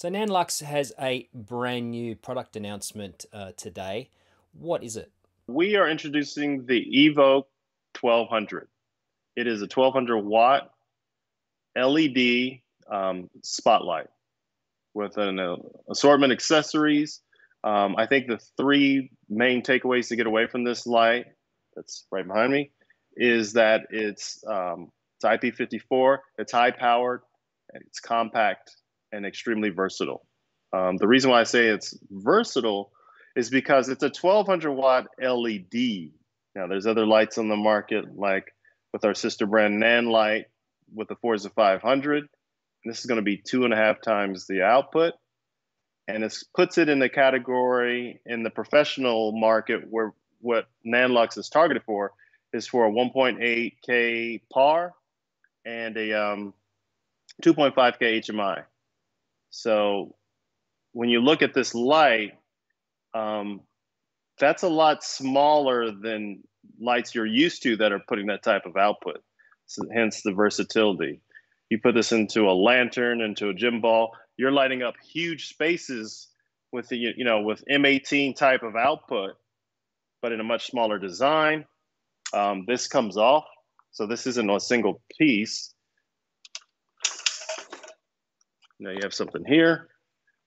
So Nanlux has a brand new product announcement uh, today. What is it? We are introducing the Evoke 1200. It is a 1200 watt LED um, spotlight with an uh, assortment accessories. Um, I think the three main takeaways to get away from this light that's right behind me is that it's um, it's IP54, it's high powered, it's compact, and extremely versatile. Um, the reason why I say it's versatile is because it's a 1200 watt LED. Now, there's other lights on the market, like with our sister brand Nanlite with the Forza 500. This is going to be two and a half times the output. And it puts it in the category in the professional market where what Nanlux is targeted for is for a 1.8K PAR and a um, 2.5K HMI. So when you look at this light, um, that's a lot smaller than lights you're used to that are putting that type of output. So hence the versatility. You put this into a lantern, into a gym ball, you're lighting up huge spaces with the you know with M18 type of output, but in a much smaller design. Um, this comes off, so this isn't a single piece. Now you have something here.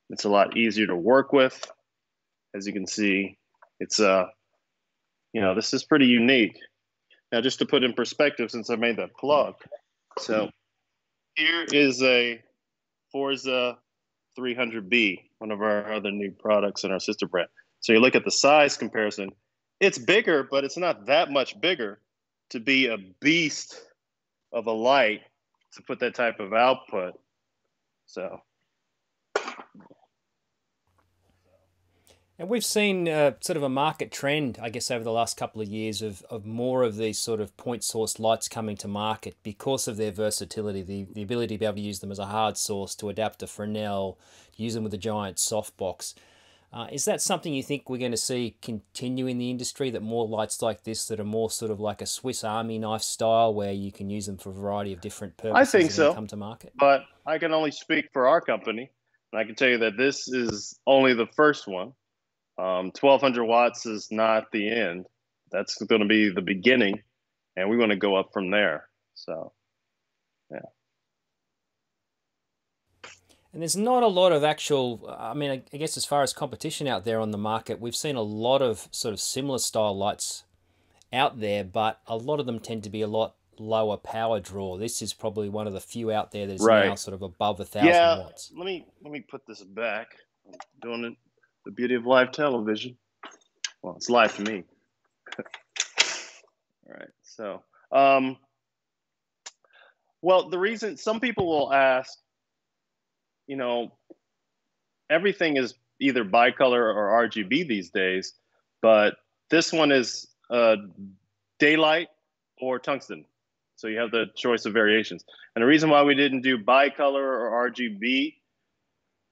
It's a lot easier to work with. As you can see, it's uh, you know, this is pretty unique. Now, just to put in perspective, since I made that plug, so here is a Forza 300B, one of our other new products in our sister brand. So you look at the size comparison, it's bigger, but it's not that much bigger to be a beast of a light to put that type of output. So. And we've seen uh, sort of a market trend, I guess, over the last couple of years of, of more of these sort of point source lights coming to market because of their versatility, the, the ability to be able to use them as a hard source, to adapt to Fresnel, use them with a giant softbox. Uh, is that something you think we're going to see continue in the industry? That more lights like this that are more sort of like a Swiss Army knife style, where you can use them for a variety of different purposes? I think so. Come to market, but I can only speak for our company, and I can tell you that this is only the first one. Um, 1200 watts is not the end. That's going to be the beginning, and we want to go up from there. So, yeah. And there's not a lot of actual, I mean, I guess as far as competition out there on the market, we've seen a lot of sort of similar style lights out there, but a lot of them tend to be a lot lower power draw. This is probably one of the few out there that's right. now sort of above a thousand yeah, watts. Let me let me put this back. I'm doing it the beauty of live television. Well, it's live to me. All right. So um well the reason some people will ask you know, everything is either bicolor or RGB these days, but this one is uh, daylight or tungsten. So you have the choice of variations. And the reason why we didn't do bicolor or RGB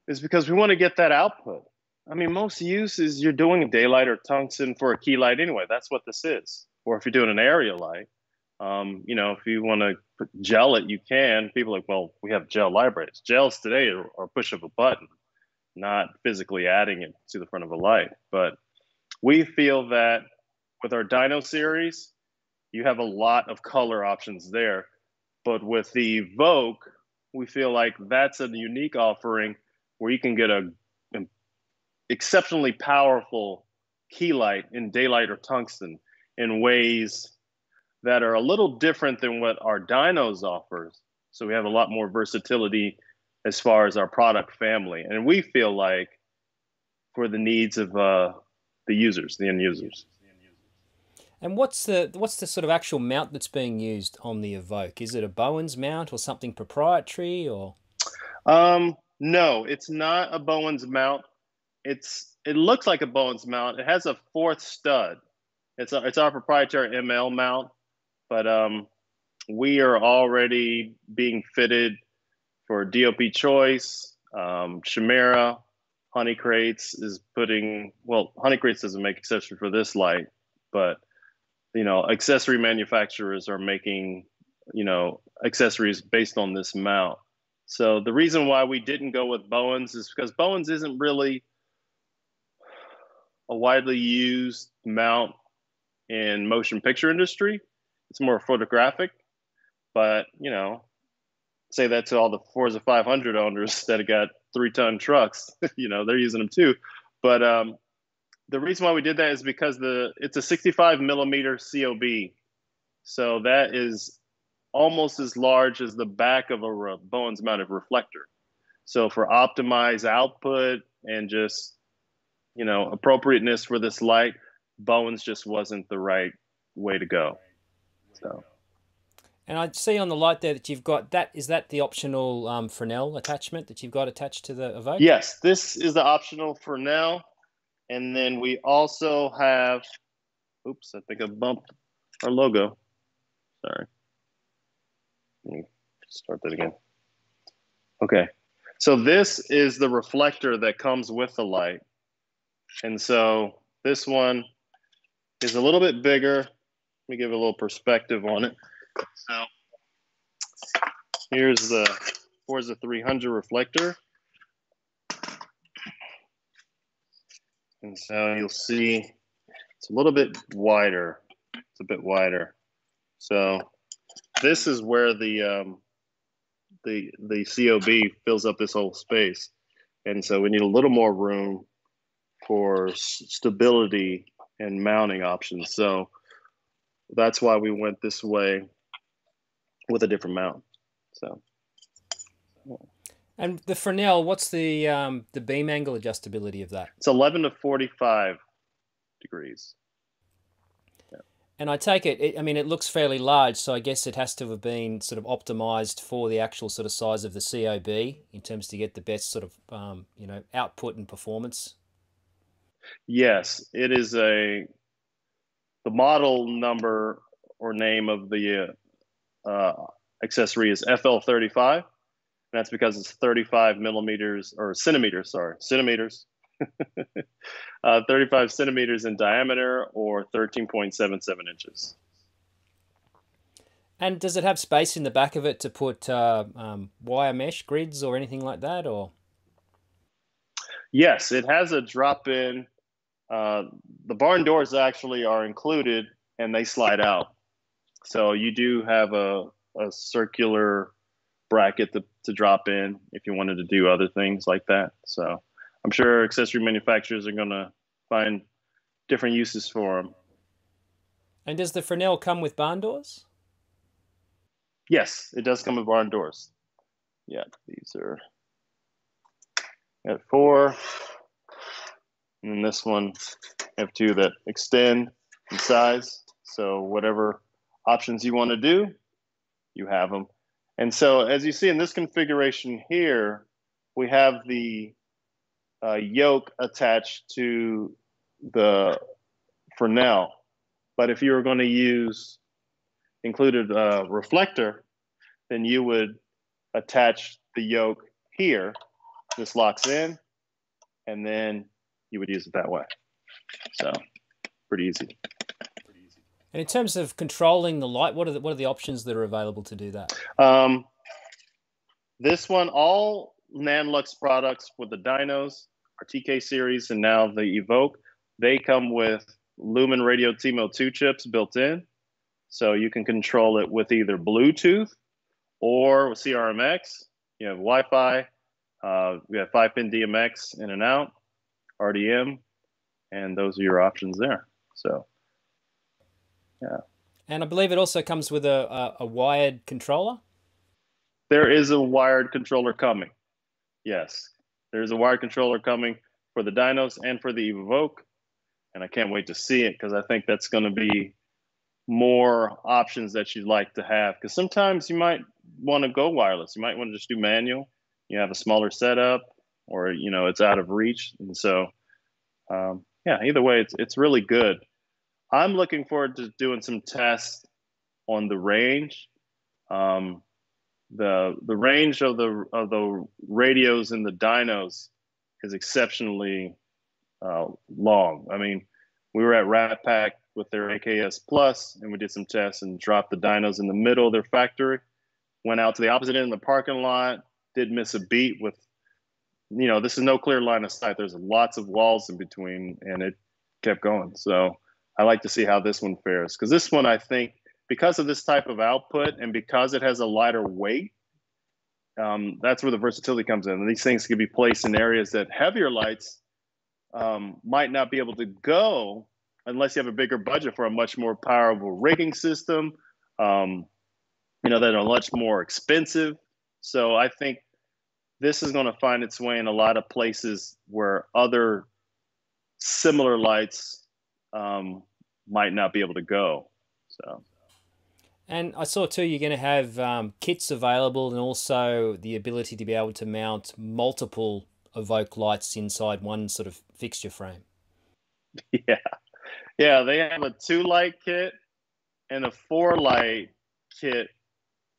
is because we want to get that output. I mean, most uses you're doing daylight or tungsten for a key light anyway. That's what this is. Or if you're doing an area light, um, you know, if you want to gel it, you can. People like, well, we have gel libraries. Gels today are, are push of a button, not physically adding it to the front of a light. But we feel that with our Dyno series, you have a lot of color options there. But with the Evoke, we feel like that's a unique offering where you can get a an exceptionally powerful key light in daylight or tungsten in ways that are a little different than what our Dynos offers. So we have a lot more versatility as far as our product family, and we feel like for the needs of uh, the users, the end users. And what's the what's the sort of actual mount that's being used on the Evoke? Is it a Bowens mount or something proprietary or? Um, no, it's not a Bowens mount. It's it looks like a Bowens mount. It has a fourth stud. It's a, it's our proprietary NL mount but um, we are already being fitted for DOP Choice. Um, Chimera, Honey Crates is putting, well, Honey Crates doesn't make accessory for this light, but, you know, accessory manufacturers are making, you know, accessories based on this mount. So the reason why we didn't go with Bowens is because Bowens isn't really a widely used mount in motion picture industry. It's more photographic, but you know, say that to all the Forza 500 owners that got three ton trucks. you know, they're using them too. But um, the reason why we did that is because the it's a 65 millimeter COB, so that is almost as large as the back of a Bowens mounted reflector. So for optimized output and just you know appropriateness for this light, Bowens just wasn't the right way to go. So. And I see on the light there that you've got that. Is that the optional um, Fresnel attachment that you've got attached to the Evoke? Yes, this is the optional Fresnel. And then we also have, oops, I think I bumped our logo. Sorry. Let me start that again. Okay. So this is the reflector that comes with the light. And so this one is a little bit bigger. Let me give a little perspective on it. So here's the Forza 300 reflector. And so you'll see it's a little bit wider. It's a bit wider. So this is where the um, the the COB fills up this whole space, and so we need a little more room for stability and mounting options. So that's why we went this way with a different mount. So. And the Fresnel, what's the um, the beam angle adjustability of that? It's 11 to 45 degrees. Yeah. And I take it, it, I mean, it looks fairly large, so I guess it has to have been sort of optimized for the actual sort of size of the COB in terms to get the best sort of, um, you know, output and performance. Yes, it is a, the model number or name of the uh, accessory is FL35 that's because it's 35 millimeters or centimeters, sorry, centimeters, uh, 35 centimeters in diameter or 13.77 inches. And does it have space in the back of it to put uh, um, wire mesh grids or anything like that, or? Yes, it has a drop-in. Uh, the barn doors actually are included, and they slide out. So you do have a, a circular bracket to, to drop in if you wanted to do other things like that. So I'm sure accessory manufacturers are going to find different uses for them. And does the Fresnel come with barn doors? Yes, it does come with barn doors. Yeah, these are at four. And this one have two that extend in size. So whatever options you want to do, you have them. And so as you see in this configuration here, we have the uh, yoke attached to the Fresnel. But if you were going to use included uh, reflector, then you would attach the yoke here. This locks in, and then you would use it that way. So pretty easy. And in terms of controlling the light, what are the, what are the options that are available to do that? Um, this one, all Nanlux products with the Dynos, our TK series, and now the Evoke, they come with Lumen Radio TimoTwo chips built in. So you can control it with either Bluetooth or with CRMX. You have Wi Fi. Uh, we have 5 pin DMX in and out, RDM, and those are your options there. So yeah. And I believe it also comes with a, a, a wired controller. There is a wired controller coming. Yes, there's a wired controller coming for the Dynos and for the Evoke, and I can't wait to see it because I think that's going to be more options that you'd like to have. Because sometimes you might want to go wireless. You might want to just do manual. You have a smaller setup, or you know it's out of reach, and so um, yeah. Either way, it's it's really good. I'm looking forward to doing some tests on the range. Um, the the range of the of the radios and the Dynos is exceptionally uh, long. I mean, we were at Rat Pac with their AKS Plus, and we did some tests and dropped the Dynos in the middle of their factory. Went out to the opposite end of the parking lot, did miss a beat with, you know, this is no clear line of sight. There's lots of walls in between, and it kept going. So I like to see how this one fares because this one, I think, because of this type of output and because it has a lighter weight, um, that's where the versatility comes in. And these things can be placed in areas that heavier lights um, might not be able to go unless you have a bigger budget for a much more powerful rigging system. Um, you know, that are much more expensive. So I think this is going to find its way in a lot of places where other similar lights um, might not be able to go. So. And I saw too, you're going to have um, kits available and also the ability to be able to mount multiple Evoke lights inside one sort of fixture frame. Yeah. Yeah, they have a two light kit and a four light kit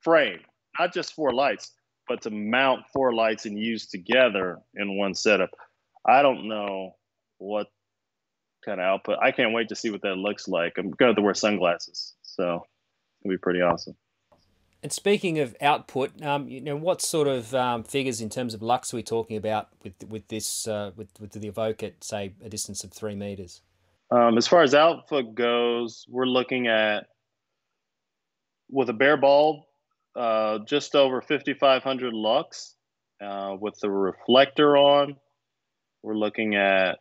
frame, not just four lights, but to mount four lights and use together in one setup. I don't know what kind of output. I can't wait to see what that looks like. I'm going to to wear sunglasses, so it'll be pretty awesome. And speaking of output, um, you know, what sort of um, figures in terms of lux are we talking about with with this uh, with with the Evoke at say a distance of three meters? Um, as far as output goes, we're looking at with a bare bulb, uh, just over 5,500 lux. Uh, with the reflector on, we're looking at.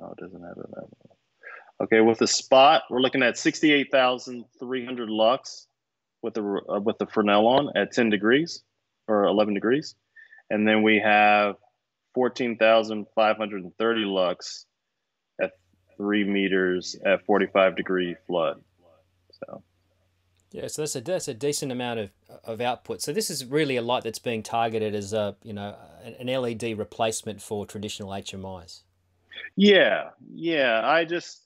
Oh, it doesn't have it Okay, with the spot, we're looking at 68,300 lux with the uh, with the Fresnel on at 10 degrees or 11 degrees, and then we have 14,530 lux at three meters at 45 degree flood. So. Yeah, so that's a that's a decent amount of, of output. So this is really a light that's being targeted as a you know an LED replacement for traditional HMIs. Yeah, yeah. I just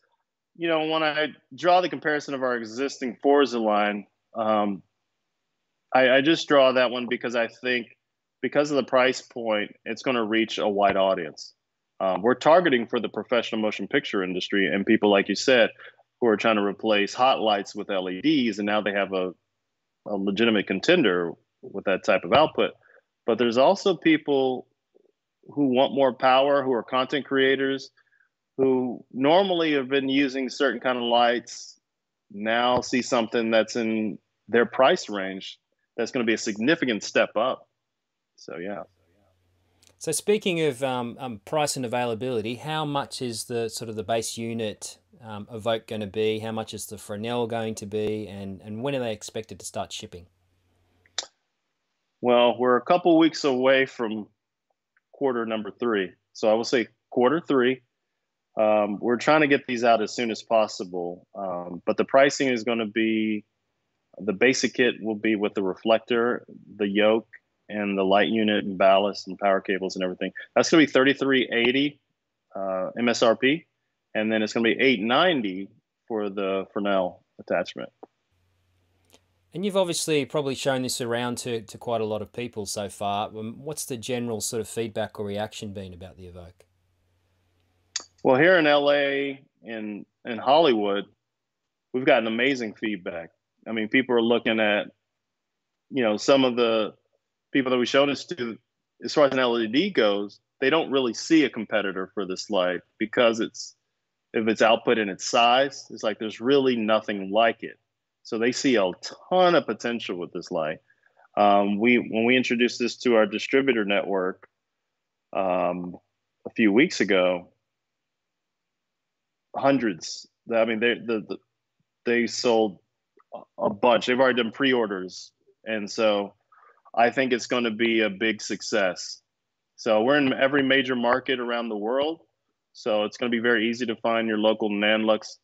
you know when I draw the comparison of our existing Forza line, um, I, I just draw that one because I think because of the price point, it's going to reach a wide audience. Um, we're targeting for the professional motion picture industry and people, like you said, who are trying to replace hot lights with LEDs, and now they have a, a legitimate contender with that type of output. But there's also people who want more power, who are content creators, who normally have been using certain kind of lights, now see something that's in their price range that's going to be a significant step up. So yeah. So speaking of um, um, price and availability, how much is the sort of the base unit um, Evoke going to be? How much is the Fresnel going to be? And, and when are they expected to start shipping? Well, we're a couple weeks away from quarter number three. So I will say quarter three. Um, we're trying to get these out as soon as possible. Um, but the pricing is going to be the basic kit will be with the reflector, the yoke, and the light unit and ballast and power cables and everything. That's going to be 3380 uh, MSRP, and then it's going to be 890 for the Fresnel attachment. And you've obviously probably shown this around to, to quite a lot of people so far. Um, what's the general sort of feedback or reaction been about the Evoke? Well, here in LA and in Hollywood, we've gotten amazing feedback. I mean, people are looking at, you know, some of the people that we showed this to, as far as an LED goes, they don't really see a competitor for this light because it's if it's output and its size, it's like there's really nothing like it. So they see a ton of potential with this light. Um, we when we introduced this to our distributor network um, a few weeks ago, hundreds. I mean, they the, the they sold a bunch. They've already done pre-orders, and so I think it's going to be a big success. So we're in every major market around the world. So it's going to be very easy to find your local Nanlux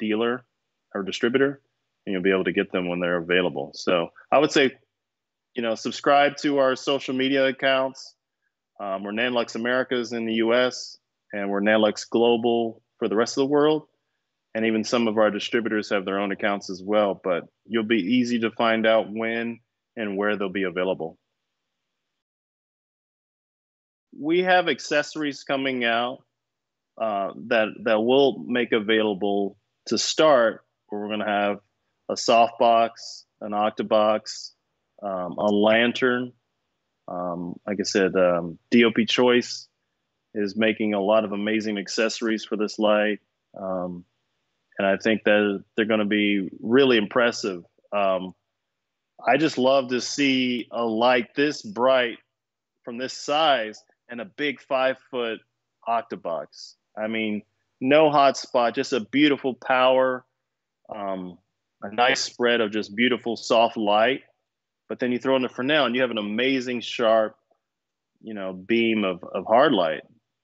dealer or distributor, and you'll be able to get them when they're available. So I would say, you know, subscribe to our social media accounts. Um, we're Nanlux Americas in the U.S. and we're Nanlux Global for the rest of the world. And even some of our distributors have their own accounts as well. But you'll be easy to find out when and where they'll be available. We have accessories coming out uh, that that we'll make available to start. Where we're going to have a softbox, an octabox, um, a lantern. Um, like I said, um, DOP Choice is making a lot of amazing accessories for this light. Um, and I think that they're going to be really impressive. Um, I just love to see a light this bright from this size and a big five foot octabox. I mean, no hot spot, just a beautiful power, um, a nice spread of just beautiful soft light. But then you throw in the Fresnel and you have an amazing sharp, you know, beam of, of hard light.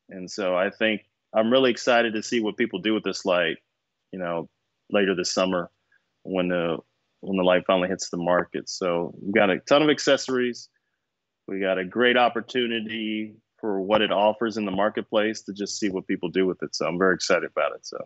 And so I think I'm really excited to see what people do with this light, you know, later this summer when the when the light finally hits the market. So we've got a ton of accessories. We got a great opportunity for what it offers in the marketplace to just see what people do with it. So I'm very excited about it. So